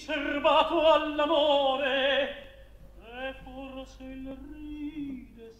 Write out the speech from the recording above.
serbato all'amore e forse il ride